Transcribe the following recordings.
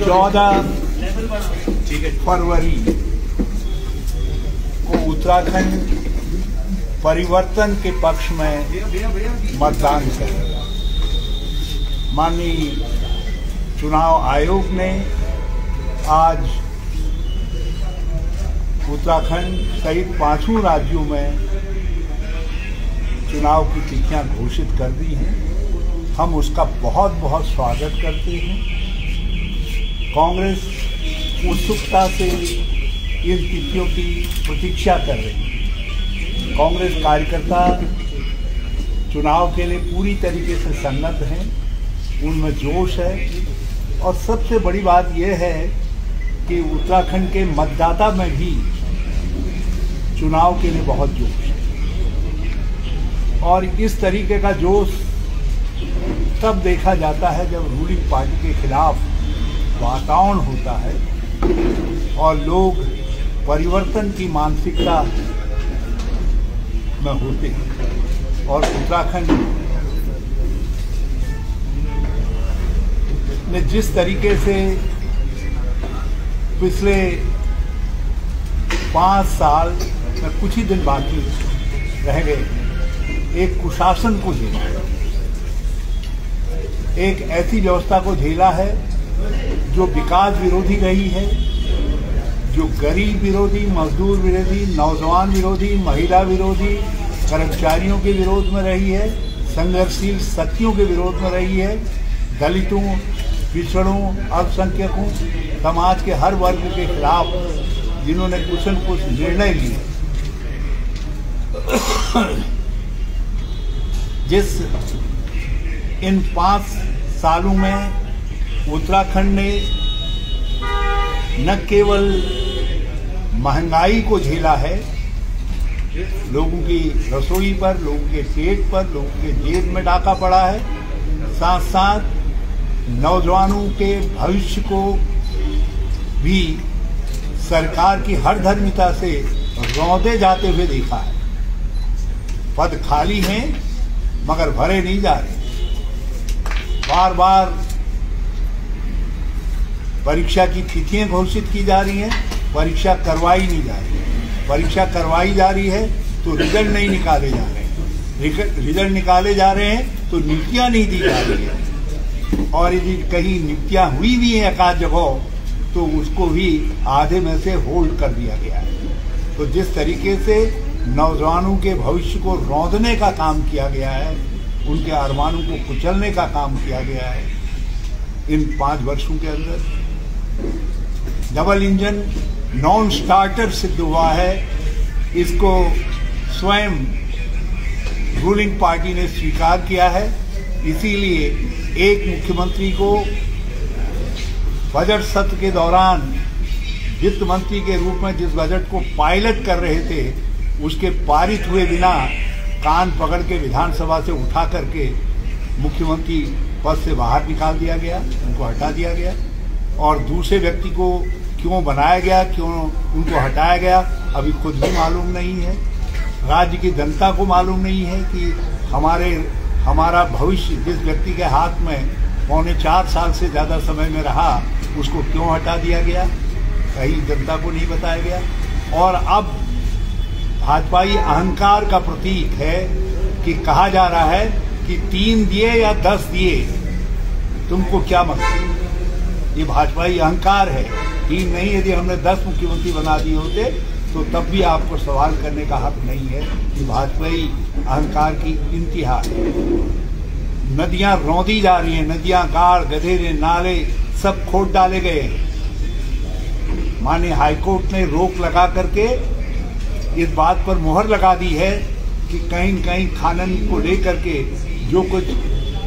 चौदह फरवरी को उत्तराखंड परिवर्तन के पक्ष में मतदान करेगा। माननीय चुनाव आयोग ने आज उत्तराखंड सहित पाँचों राज्यों में चुनाव की तिथियाँ घोषित कर दी हैं। हम उसका बहुत बहुत स्वागत करते हैं। कांग्रेस उत्सुकता से इन तिथियों की प्रतीक्षा कर रही है। कांग्रेस कार्यकर्ता चुनाव के लिए पूरी तरीके से सन्नद्ध हैं, उनमें जोश है। और सबसे बड़ी बात यह है कि उत्तराखंड के मतदाता में भी चुनाव के लिए बहुत जोश है। और इस तरीके का जोश तब देखा जाता है जब रूलिंग पार्टी के खिलाफ वातावरण होता है और लोग परिवर्तन की मानसिकता में होते हैं। और उत्तराखंड ने जिस तरीके से पिछले पाँच साल में कुछ ही दिन बाकी रह गए, एक कुशासन को झेला एक ऐसी व्यवस्था को झेला है, जो विकास विरोधी रही है, जो गरीब विरोधी, मजदूर विरोधी, नौजवान विरोधी, महिला विरोधी, कर्मचारियों के विरोध में रही है, संघर्षशील शक्तियों के विरोध में रही है, दलितों, पिछड़ों, अल्पसंख्यकों, समाज के हर वर्ग के खिलाफ जिन्होंने कुछ न कुछ निर्णय लिए। जिस इन पाँच सालों में उत्तराखंड ने न केवल महँगाई को झेला है, लोगों की रसोई पर, लोगों के पेट पर, लोगों के जेब में डाका पड़ा है साथ साथ नौजवानों के भविष्य को भी सरकार की हर धर्मिता से रौदे जाते हुए देखा है। पद खाली हैं, मगर भरे नहीं जा रहे। बार बार परीक्षा की तिथियाँ घोषित की जा रही हैं, परीक्षा करवाई नहीं जा रही परीक्षा करवाई जा रही है तो रिज़ल्ट नहीं निकाले जा रहे हैं। रिज़ल्ट निकाले जा रहे हैं तो नियुक्तियाँ नहीं दी जा रही है। और यदि कहीं नियुक्तियाँ हुई भी हैं एकाध जगह तो उसको भी आधे में से होल्ड कर दिया गया है। तो जिस तरीके से नौजवानों के भविष्य को रौंदने का काम किया गया है उनके अरमानों को कुचलने का काम किया गया है इन पाँच वर्षों के अंदर। डबल इंजन नॉन स्टार्टर सिद्ध हुआ है। इसको स्वयं रूलिंग पार्टी ने स्वीकार किया है। इसीलिए एक मुख्यमंत्री को बजट सत्र के दौरान वित्त मंत्री के रूप में जिस बजट को पायलट कर रहे थे, उसके पारित हुए बिना कान पकड़ के विधानसभा से उठा करके मुख्यमंत्री पद से बाहर निकाल दिया गया, उनको हटा दिया गया। और दूसरे व्यक्ति को क्यों बनाया गया, क्यों उनको हटाया गया, अभी खुद भी मालूम नहीं है। राज्य की जनता को मालूम नहीं है कि हमारे, हमारा भविष्य जिस व्यक्ति के हाथ में पौने चार साल से ज़्यादा समय में रहा, उसको क्यों हटा दिया गया? कहीं जनता को नहीं बताया गया। और अब भाजपाई अहंकार का प्रतीक है कि कहा जा रहा है कि तीन दिए या दस दिए, तुमको क्या मतलब ये भाजपा भाजपाई अहंकार है। तीन नहीं, यदि हमने दस मुख्यमंत्री बना दिए होते तो तब भी आपको सवाल करने का हक नहीं है कि भाजपाई अहंकार की इंतहा है। नदियाँ रौंदी जा रही हैं, नदियाँ, गाड़, गधेरे, नाले, सब खोद डाले गए माननीय हाईकोर्ट ने रोक लगा करके इस बात पर मुहर लगा दी है कि कहीं कहीं खानन को लेकर के जो कुछ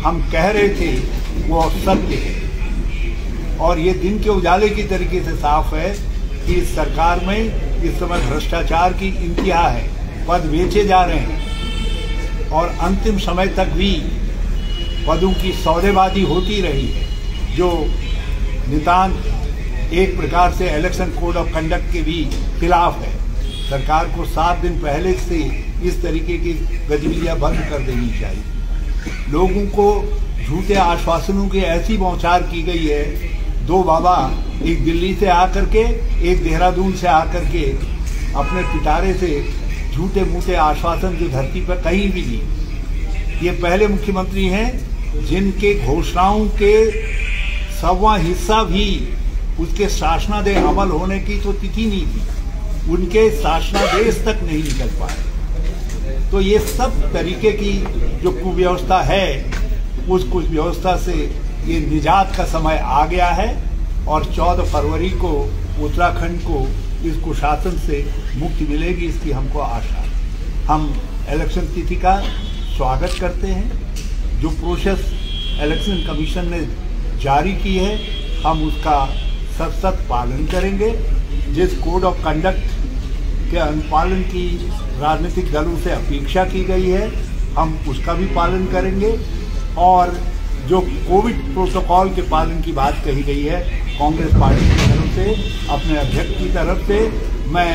हम कह रहे थे, वो सत्य है। और ये दिन के उजाले की तरीके से साफ़ है कि इस सरकार में इस समय भ्रष्टाचार की इंतहा है, पद बेचे जा रहे हैं। और अंतिम समय तक भी पदों की सौदेबाजी होती रही है, जो नितान्त एक प्रकार से इलेक्शन कोड ऑफ़ कंडक्ट के भी खिलाफ है। सरकार को सात दिन पहले से इस तरीके की गतिविधियाँ बंद कर देनी चाहिए। लोगों को झूठे आश्वासनों की ऐसी बौछार की गई है। दो बाबा एक दिल्ली से आकर के, एक देहरादून से आकर के अपने पिटारे से झूठे मूठे आश्वासन जो धरती पर कहीं भी नहीं। ये पहले मुख्यमंत्री हैं, जिनके घोषणाओं के सवा हिस्सा भी उसके शासनादेश अमल होने की तो तिथि नहीं थी। उनके शासनादेश तक नहीं निकल पाए। तो ये सब तरीके की जो कुव्यवस्था है, उस कुव्यवस्था से ये निजात का समय आ गया है और 14 फरवरी को उत्तराखंड को इस कुशासन से मुक्ति मिलेगी इसकी हमको आशा हम इलेक्शन तिथि का स्वागत करते हैं। जो प्रोसेस इलेक्शन कमीशन ने जारी की है, हम उसका सत सत पालन करेंगे। जिस कोड ऑफ़ कंडक्ट के अनुपालन की राजनीतिक दलों से अपेक्षा की गई है। हम उसका भी पालन करेंगे। और जो कोविड प्रोटोकॉल के पालन की बात कही गई है, कांग्रेस पार्टी की तरफ़ से, अपने अध्यक्ष की तरफ़ से, मैं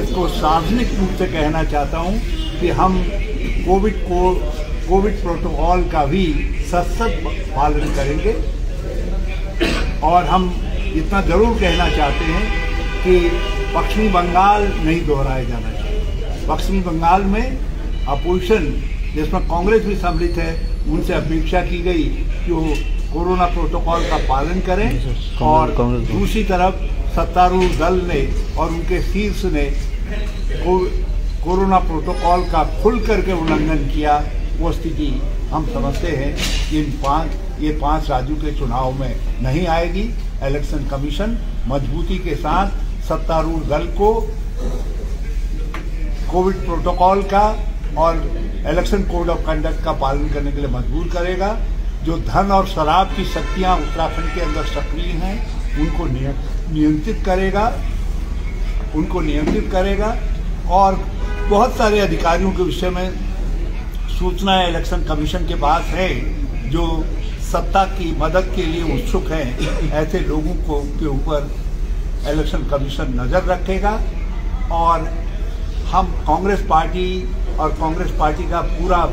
इसको सार्वजनिक रूप से कहना चाहता हूँ कि हम कोविड को, कोविड प्रोटोकॉल का भी सशक्त पालन करेंगे। और हम इतना ज़रूर कहना चाहते हैं कि पश्चिमी बंगाल नहीं दोहराया जाना चाहिए। पश्चिमी बंगाल में अपोजिशन जिसमें कांग्रेस भी सम्मिलित है उनसे अपेक्षा की गई कि वो कोरोना प्रोटोकॉल का पालन करें और दूसरी तरफ़ सत्तारूढ़ दल ने और उनके शीर्ष ने को, कोरोना प्रोटोकॉल का खुल करके उल्लंघन किया। वो स्थिति हम समझते हैं इन पाँच ये पाँच राज्यों के चुनाव में नहीं आएगी। इलेक्शन कमीशन मजबूती के साथ सत्तारूढ़ दल को कोविड प्रोटोकॉल का और इलेक्शन कोड ऑफ़ कंडक्ट का पालन करने के लिए मजबूर करेगा, जो धन और शराब की शक्तियाँ उत्तराखंड के अंदर सक्रिय हैं, उनको नियंत्रित करेगा, उनको नियंत्रित करेगा, और बहुत सारे अधिकारियों के विषय में सूचना इलेक्शन कमीशन के पास है, जो सत्ता की मदद के लिए उत्सुक हैं, ऐसे लोगों को के ऊपर इलेक्शन कमीशन नज़र रखेगा और हम कांग्रेस पार्टी और कांग्रेस पार्टी का पूरा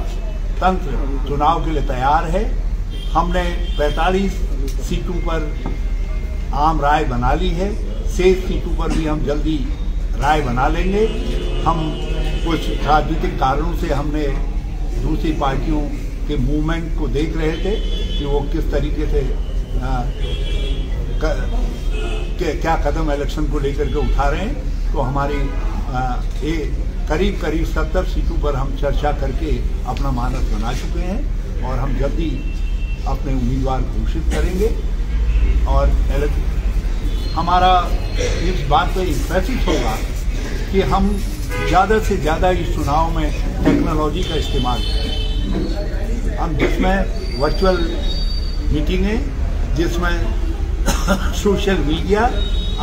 तंत्र चुनाव के लिए तैयार है। हमने 45 सीटों पर आम राय बना ली है। शेष सीटों पर भी हम जल्दी राय बना लेंगे। हम कुछ राजनीतिक कारणों से हमने दूसरी पार्टियों के मूवमेंट को देख रहे थे कि वो किस तरीके से आ, क, क्या कदम इलेक्शन को लेकर के उठा रहे हैं तो हमारी ए, करीब करीब सत्तर सीटों पर हम चर्चा करके अपना मानस बना चुके हैं और हम जल्दी अपने उम्मीदवार घोषित करेंगे। और हमारा इस बात पर इम्प्रेसिव होगा कि हम ज़्यादा से ज़्यादा इस चुनाव में टेक्नोलॉजी का इस्तेमाल करें। हम जिसमें वर्चुअल मीटिंगें जिसमें सोशल मीडिया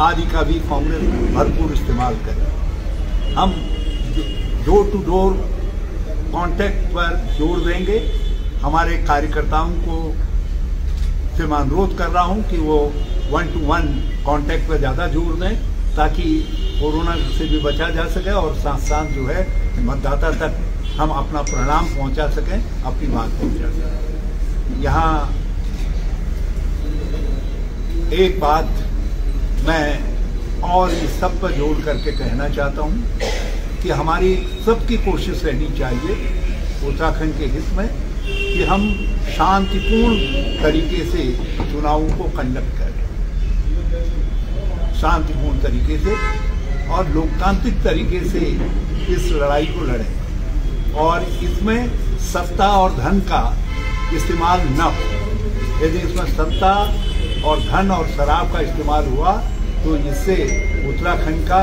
आदि का भी कांग्रेस भरपूर इस्तेमाल करें। हम डोर टू डोर कांटेक्ट पर ज़ोर देंगे। हमारे कार्यकर्ताओं को से मैं अनुरोध कर रहा हूँ कि वो वन टू वन कांटेक्ट पर ज़्यादा ज़ोर दें ताकि कोरोना से भी बचा जा सके और साथ साथ जो है मतदाता तक हम अपना परिणाम पहुँचा सकें, अपनी बात पहुँचा सकें। यहाँ एक बात मैं और इस सब पर जोड़ करके कहना चाहता हूँ कि हमारी सबकी कोशिश रहनी चाहिए उत्तराखंड के हित में कि हम शांतिपूर्ण तरीके से चुनावों को कंडक्ट करें। शांतिपूर्ण तरीके से और लोकतांत्रिक तरीके से इस लड़ाई को लड़ें और इसमें सत्ता और धन का इस्तेमाल न हो। यदि इसमें सत्ता और धन और शराब का इस्तेमाल हुआ तो इससे उत्तराखंड का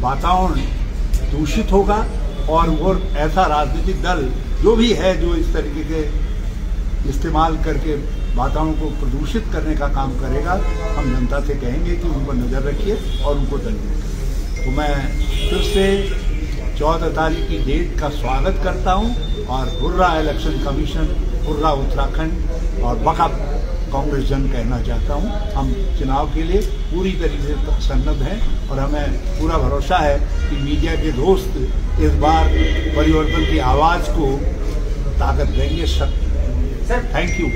वातावरण दूषित होगा और वो ऐसा राजनीतिक दल जो भी है जो इस तरीके के इस्तेमाल करके वातावरण को प्रदूषित करने का काम करेगा, हम जनता से कहेंगे कि उन पर नज़र रखिए और उनको दंडित तो मैं फिर से चौदह तारीख की डेट का स्वागत करता हूँ और hurrah election commission, hurrah Uttarakhand और बका कांग्रेस जन कहना चाहता हूँ, हम चुनाव के लिए पूरी तरीके से सन्नद्ध हैं और हमें पूरा भरोसा है कि मीडिया के दोस्त इस बार परिवर्तन की आवाज़ को ताकत देंगे सर थैंक यू